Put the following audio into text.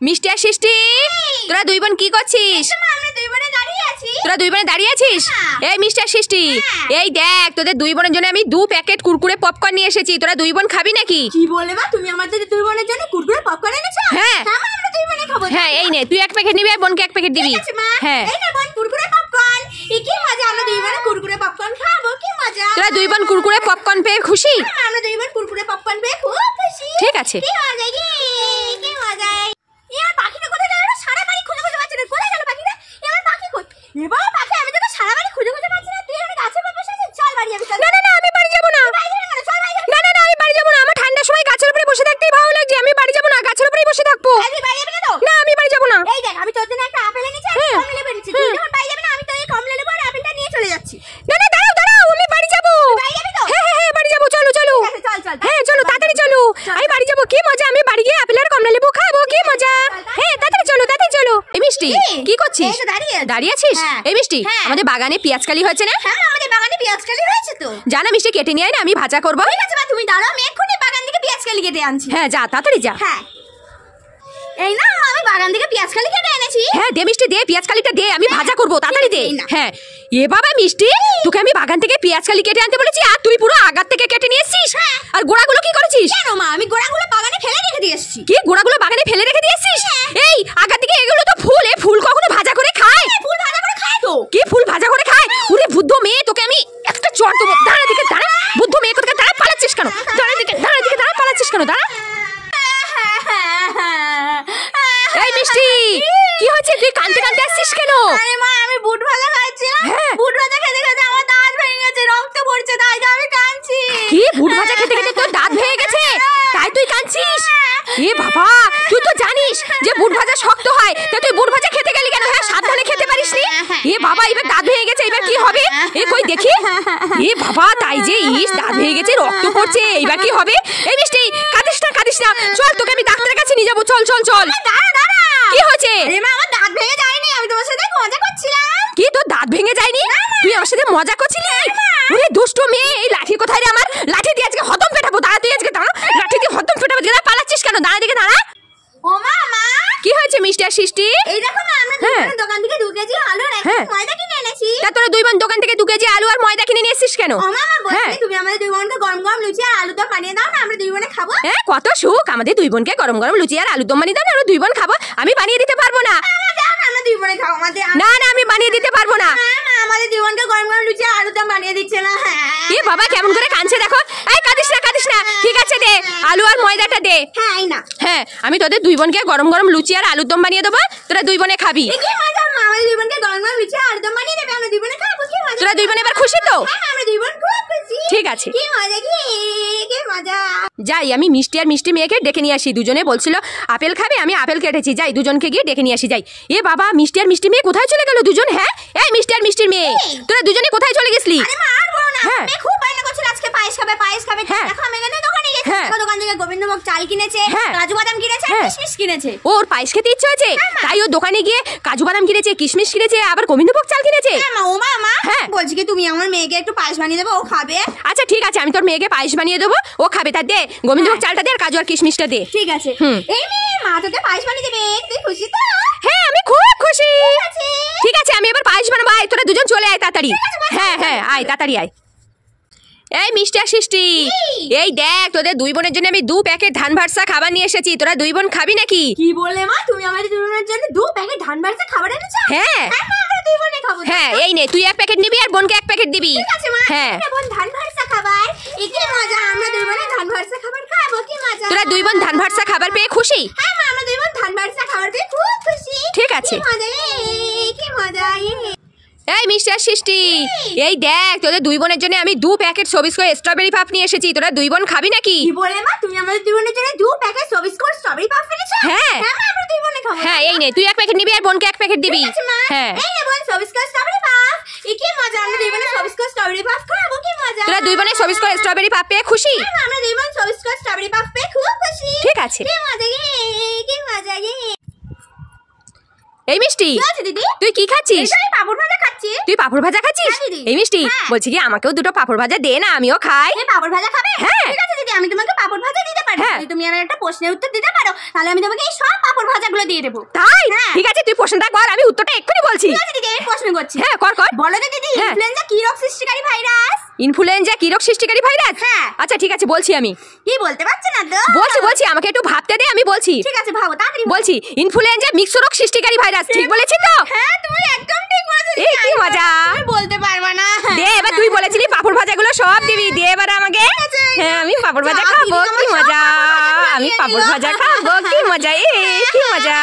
মিষ্টি আর সৃষ্টি তোরা দুই বোন কি করছিস? তোরা দুই বোনে দাঁড়িয়ে আছিস? হ্যাঁ। এই মিষ্টি আর সৃষ্টি এই দেখ তোদের দুই বোনের জন্য আমি দু প্যাকেট কুরকুরে পপকর্ন নিয়ে এসেছি। তোরা দুই বোন খাবি নাকি? কি বলে মা তুমি আমাদের দুই বোনের জন্য কুরকুরে পপকর্ন এনেছো? হ্যাঁ। আমরা দুই বোনে খাব হ্যাঁ এই নে তুই এক প্যাকেট নিবি আর বোনকে এক প্যাকেট দিবি। হ্যাঁ। এই না বোন কুরকুরে পপকর্ন। কি মজা আমরা দুই বোনে কুরকুরে পপকর্ন খাব কি মজা। তোরা দুই বোন কুরকুরে পপকর্ন পেয়ে খুশি? হ্যাঁ, আমরা দুই বোন কুরকুরে পপকর্ন পেয়ে খুব খুশি। ঠিক আছে। কি মজা এই আমার পাখিটা কোথায় গেল সারা বাড়ি খুঁজে খুঁজে পাচ্ছি না কোথায় গেল পাখিটা এই আমার পাখি কই এবার পাখি আমি তোকে সারা বাড়ি খুঁজে খুঁজে পাচ্ছি না তুই আমার গাছের উপর বসে আছিস চল বাড়ি আমি চল না না না আমি বাড়ি যাব না বাড়ি যাবি কেন? চল বাড়ি যাবি। না না না আমি বাড়ি যাব না আমার ঠান্ডার সময় গাছের উপরে বসে থাকতেই ভালো লাগছে আমি বাড়ি যাব না গাছের উপরেই বসে থাকব এই তুই বাড়ি যাবি না তো? না আমি বাড়ি যাব না এই দেখ আমি তোর জন্য একটা আপেল এনেছি আর হুম। কমলা লেবু এনেছি তুই যখন বাড়ি যাবি না আমি তোর এই কমলা লেবু আর আপেলটা নিয়ে চলে যাচ্ছি না না দাঁড়াও দাঁড়াও আমি বাড়ি যাব বাড়ি যাবি তো? হ্যাঁ হ্যাঁ হ্যাঁ বাড়ি যাব চলো চলো ঠিক আছে, চল, চল, হ্যাঁ চলো তাড়াতাড়ি চলো আমি বাড়ি যাব কি মজা আমি বাড়ি গিয়ে আপেল আর কমলা লেবু খাব কি মজা হ্যাঁ তাড়াতাড়ি চলো তাড়াতাড়ি চলো এই মিষ্টি? কি? করছিস? দাঁড়িয়ে দাঁড়িয়ে আছিস? হ্যাঁ। এই মিষ্টি হ্যাঁ। আমাদের বাগানে পেঁয়াজকালি হয়েছে না? হ্যাঁ আমাদের বাগানে পেঁয়াজ কালি হয়েছে তো। জানা মিষ্টি কেটে নিয়ে আয় না আমি ভাজা করব। ঠিক আছে মা তুমি দাঁড়াও আমি এক্ষুনি বাগান থেকে পেঁয়াজ কালি কেটে আনছি। হ্যাঁ যা তাড়াতাড়ি যা। হ্যাঁ। এই না আমি বাগান থেকে পেঁয়াজ কালি কেটে এনেছি। হ্যাঁ দে মিষ্টি দে পেঁয়াজ কালিটা দে আমি ভাজা করব তাড়াতাড়ি দে। হ্যাঁ এ বাবা মিষ্টি তোকে আমি বাগান থেকে পেঁয়াজ কালি কেটে আনতে বলেছি আর তুই পুরো আগার থেকে কেটে নিয়ে এসছিস? আর গোড়াগুলো কি করেছিস? কেন মা? আমি গোড়াগুলো বাগানে ফেলে রেখে দিয়ে এসেছি। কি গোড়াগুলো বাগানে ফেলে রেখে দিয়েছিস এই আগার থেকে এগুলো তো ফুল এ ফুল কখনো ভাজা করে খায়? ফুল ভাজা করে খাই তো কি ফুল ভাজা করে খায়? ওরে বুদ্ধ মেয়ে তোকে আমি একটা চড় দেবো। দাঁড়া দিকে দাঁড়া। বুদ্ধ মেয়ে কোথাকে দাঁড়া পালাচ্ছিস কেন? দাঁড়া দিকে দাঁড়া দিকে দাঁড়া পালাচ্ছিস কেন? দাঁড়া। এই মিষ্টি কি হয়েছে? তুই কানতে কানতে আসছিস কেন? আরে মা আমি বুট ভাজা খাচ্ছিলাম। হ্যাঁ। বুট ভাজা খেতে খেতে আমার দাঁত ভেঙে গেছে রক্ত পড়ছে তাই তো আমি কাঁদছি। কি? বুট ভাজা খেতে খেতে তোর দাঁত ভেঙে গেছে তাই তুই কাঁদছিস এ বাবা তুই তো জানিস যে বুট ভাজা শক্ত হয় তা তুই বুট ভাজা খেতে গেলি কেন? হ্যাঁ সাবধানে খেতে পারিস নি? এ বাবা এবার দাঁত ভেঙে গেছে এবার কি হবে? এ কই দেখি। এ বাবা তাই যে ইস দাঁত ভেঙে গেছে রক্ত পড়ছে এবার কি হবে? এই মিষ্টি কাঁদিস না কাঁদিস না। চল তোকে আমি ডাক্তারের কাছে নিয়ে যাব চল চল চল। কি হয়েছে? আরে মা আমার দাঁত ভেঙে যায়নি আমি তোমার সাথে মজা করছিলাম। কি তোর দাঁত ভেঙে যায়নি? তুই আমার সাথে মজা করছিলি? ওরে দুষ্ট মেয়ে এই লাঠি কোথায় রে আমার লাঠি দিয়ে আজকে হতম পেটাবো দাঁড়া তুই আজকে দাঁড়া লাঠি দিয়ে হতম পেটাবো দাঁড়া পালাচ্ছিস কেন দাঁড়া দিকে দাঁড়া ও মা মা কি হয়েছে মিস্টার সৃষ্টি এই দেখো মা আমরা হ্যাঁ। দুজনে দোকান থেকে দু কেজি আলু আর এক হ্যাঁ। কেজি ময়দা কিনে এনেছি তা তোরা দুই বোন দোকান থেকে দু কেজি আলু আর ময়দা কিনে নিয়ে এসেছিস কেন? ও মা মা হ্যাঁ। বলছি তুমি আমাদের দুই বোনকে গরম গরম লুচি আর আলু দম বানিয়ে দাও না আমরা দুই বোনে খাব। হ্যাঁ কত সুখ। আমাদের দুই বোনকে গরম গরম লুচি আর আলু দম বানিয়ে দাও না আমরা দুই বোন খাব। আমি বানিয়ে দিতে পারব না। না আমরা দুই বোনে খাব। আমাদের না না আমি বানিয়ে দিতে পারব না। মা আমাদের দুই বোনকে গরম গরম লুচি আর আলু দম বানিয়ে দিচ্ছে না। হ্যাঁ এ বাবা কেমন করে কাঁদছে দেখো এই কাঁদিস না কাঁদিস না ঠিক আছে দে আলু আর ময়দাটা দে। হ্যাঁ এই না। হ্যাঁ আমি তোদের দুই বোনকে গরম গরম লুচি আর আলুর দম বানিয়ে দেবো তোরা দুই বোনে খাবি। এ কি মজা মা? আমাদের দুই বোনকে গরম গরম লুচি আর আলু দম বানিয়ে দেবে আমরা দুই বোনে খাব কি মজা তোরা দুই বোন এবার খুশি তো? হ্যাঁ আমরা দুই বোন খুব খুশি। ঠিক আছে। কি মজা কি কি মজা। যাই আমি মিষ্টি আর মিষ্টি মেয়েকে ডেকে নিয়ে আসি। দুজনে বলছিল আপেল খাবে আমি আপেল কেটেছি। যাই দুজনকে গিয়ে ডেকে নিয়ে আসি যাই। এ বাবা মিষ্টি আর মিষ্টি মেয়ে কোথায় চলে গেল দুজন হ্যাঁ? এই মিষ্টি আর মিষ্টির মেয়ে তোরা দুজনে কোথায় চলে গেছিলি? আরে মা আর বলো না হ্যাঁ। খুব বায়না করছিল আজকে পায়েস খাবে পায়েস খাবে। হ্যাঁ। দেখো আমি এখানে দোকানে গেছি হ্যাঁ। দোকান থেকে গোবিন্দভোগ চাল কিনেছে হ্যাঁ। কাজু বাদাম কিনেছে হ্যাঁ। কিশমিশ কিনেছে। ওর পায়েস খেতে ইচ্ছে হয়েছে। তাই ও দোকানে গিয়ে কাজু বাদাম কিনেছে কিশমিশ কিনেছে আবার গোবিন্দভোগ চাল কিনেছে। হ্যাঁ মা ও মা মা। হ্যাঁ। বলছি কি তুমি আমার মেয়েকে একটু পায়েস বানিয়ে দেবো ও খাবে। আচ্ছা ঠিক আছে আমি তোর মেয়েকে পায়েস বানিয়ে দেবো ও খাবে তা দে। গোবিন্দভোগ চালটা দে আর কাজু আর কিশমিশটা দে। ঠিক আছে। এই মেয়ে মা তোকে পায়েস বানিয়ে দেবে তুই খুশি তো? হ্যাঁ আমি খুব খুশি। ঠিক আছে। আমি এবার পায়েস বানাবো আয় তোরা দুজন চলে আয় তাড়াতাড়ি। হ্যাঁ হ্যাঁ আয় তাড়াতাড়ি আয়। এই মিষ্টি সৃষ্টি। এই দেখ তোদের দুই বোনের জন্য আমি দু প্যাকেট ধান ভারসা খাবার নিয়ে এসেছি। তোরা দুই বোন খাবি নাকি? কি বললে মা? তুমি আমাদের দুই বোনের জন্য দু প্যাকেট ধান বাড়িতে খাবার এনেছো? হ্যাঁ। হ্যাঁ আমরা দুই বোনে খাব। হ্যাঁ এই নে তুই এক প্যাকেট নিবি আর বোনকে এক প্যাকেট দিবি। ঠিক আছে মা হ্যাঁ। বোন ধান ভরসা খাবার। এ কি মজা আমরা দুই বোনে ধান ভরসা খাবার খাব কি মজা। তোরা দুই বোন ধান ভারসা খাবার পেয়ে খুশি? হ্যাঁ মা আমরা দুই বোন ধান ভরসা খাবার পেয়ে খুব খুশি। ঠিক আছে। কি মজা কি মজা এ। এই মিষ্টি আর সৃষ্টি এই দেখ তোদের দুই বোনের জন্য আমি দু প্যাকেট সবিস করে স্ট্রবেরি পাপ নিয়ে এসেছি। তোরা দুই বোন খাবি নাকি? কি বলে মা? তুমি আমাদের দুই বোনের জন্য দু প্যাকেট সবিস কোর স্ট্রবেরি পাফ এনেছো? হ্যাঁ। হ্যাঁ আমরা দুই বোনে খাব। হ্যাঁ এই নে তুই এক প্যাকেট নিবি আর বোনকে এক প্যাকেট দিবি। হ্যাঁ। এই নে বোন সবিস কোর স্ট্রবেরি পাফ এ কি মজা আমরা দুই বোনে সবিস কোর স্ট্রবেরি পাফ খাব কি মজা। তোরা দুই বোনে সবিস করে স্ট্রবেরি পাপ পেয়ে খুশি? হ্যাঁ আমরা দুই বোন সবিস কোর স্ট্রবেরি পাফ পেয়ে খুব খুশি। ঠিক আছে। কি মজা গে কি মজা গে। এই মিষ্টি তুই কি খাচ্ছিস? এই পাপড় ভাজা খাচ্ছি। তুই পাপড় ভাজা খাচ্ছিস? হ্যাঁ, দিদি। এই মিষ্টি হ্যাঁ। বলছি কি আমাকেও দুটো পাপড় ভাজা দে না আমিও খাই। পাপড় ভাজা খাবে? হ্যাঁ। ঠিক আছে দিদি আমি তোমাকে পাপড় ভাজা দিতে পারি হ্যাঁ। তুমি আমার একটা প্রশ্নের উত্তর দিতে পারো তাহলে আমি তোমাকে এই সব পাপড় ভাজাগুলো দিয়ে দেবো। তাই। ঠিক আছে তুই প্রশ্নটা কর আমি উত্তরটা এক্ষুনি বলছি। ঠিক আছে দিদি আমি প্রশ্ন করছি। হ্যাঁ কর কর। বলো তো দিদি। ইনফ্লুয়েঞ্জা কি রোগ সৃষ্টিকারী ভাইরাস? ইনফ্লুয়েঞ্জা কি রোগ সৃষ্টিকারী ভাইরাস? হ্যাঁ। আচ্ছা ঠিক আছে বলছি আমি। কি বলতে পারছ না তো? বলছি বলছি আমাকে একটু ভাবতে দে আমি বলছি। ঠিক আছে ভাবো তাড়াতাড়ি বলছি ইনফ্লুয়েঞ্জা মিক্স রোগ সৃষ্টিকারী ভাইরাস ঠিক বলেছি তো? হ্যাঁ তুমি একদম ঠিক বলেছ। এই কি মজা। আমি বলতে পারবা না। দে এবার তুই বলেছিলি পাপড় ভাজাগুলো সব দিবি। দে এবার আমাকে। হ্যাঁ আমি পাপড় ভাজা খাব কি মজা। আমি পাপড় ভাজা খাব কি মজা। এ কি মজা।